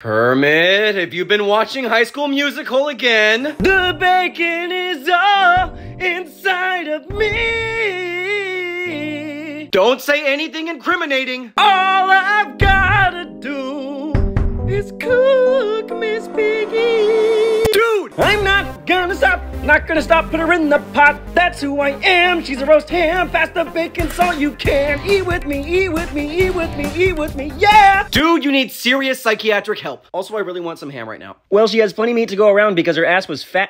Kermit, have you been watching High School Musical again? The bacon is all inside of me. Don't say anything incriminating. All I've gotta do is. Dude, I'm not gonna stop, not gonna stop, put her in the pot. That's who I am. She's a roast ham, fast the bacon so you can eat with me, eat with me, eat with me, eat with me, yeah. Dude, you need serious psychiatric help. Also, I really want some ham right now. Well, she has plenty meat to go around because her ass was fat